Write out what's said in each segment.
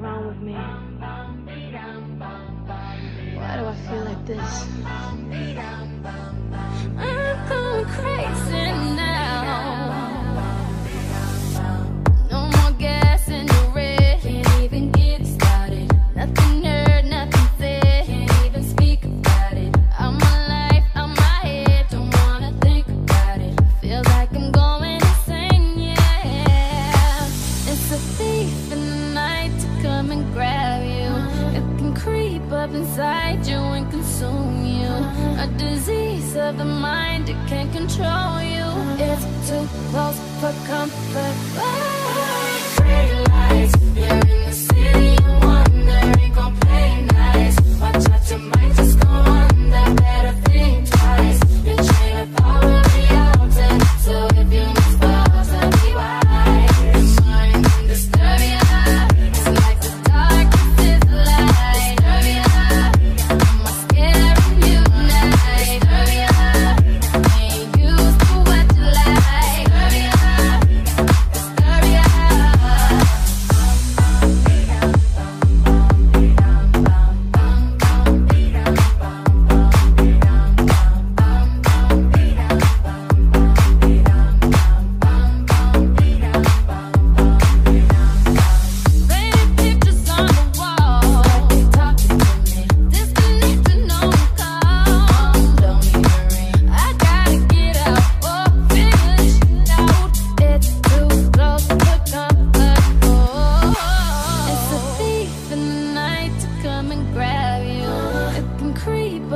wrong with me? Why do I feel like this? up inside you and consume you. A disease of the mind, it can't control you. It's too close for comfort. Green lights,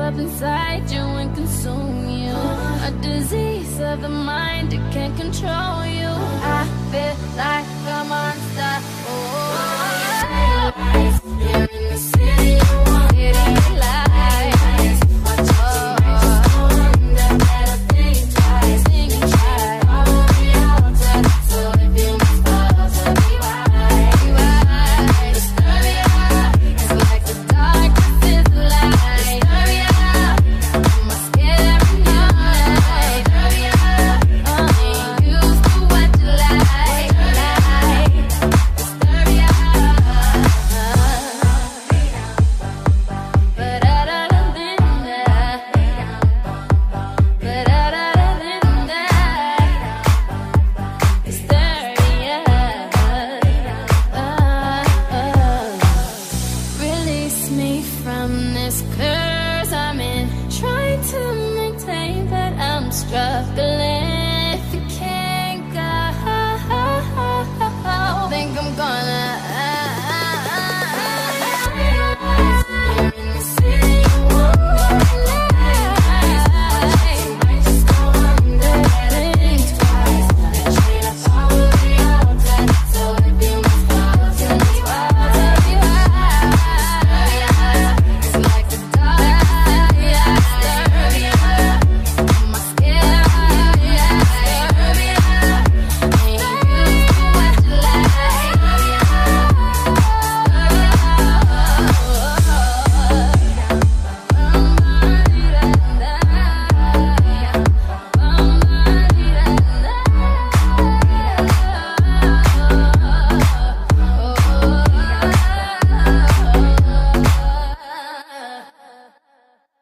up inside you and consume you. A disease of the mind, it can't control you. I feel like a monster. Oh. struggling.